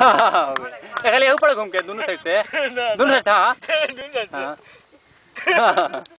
खाली ऊपर घूम के दोनों साइड से दोनों साइड से हाँ. से हाँ.